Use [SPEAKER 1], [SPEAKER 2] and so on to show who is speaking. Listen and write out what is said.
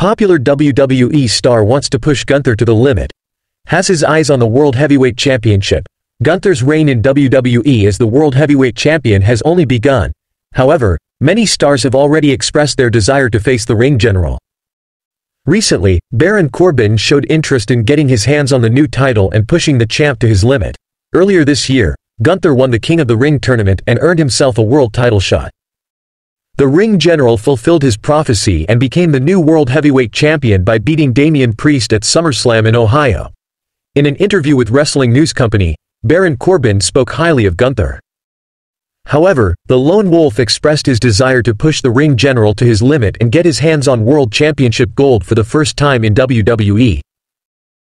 [SPEAKER 1] Popular WWE star wants to push Gunther to the limit. Has his eyes on the World Heavyweight Championship. Gunther's reign in WWE as the World Heavyweight Champion has only begun. However, many stars have already expressed their desire to face the ring general. Recently, Baron Corbin showed interest in getting his hands on the new title and pushing the champ to his limit. Earlier this year, Gunther won the King of the Ring tournament and earned himself a world title shot. The ring general fulfilled his prophecy and became the new world heavyweight champion by beating Damian Priest at SummerSlam in Ohio. In an interview with Wrestling News Company, Baron Corbin spoke highly of Gunther. However, the Lone Wolf expressed his desire to push the ring general to his limit and get his hands on World Championship gold for the first time in WWE.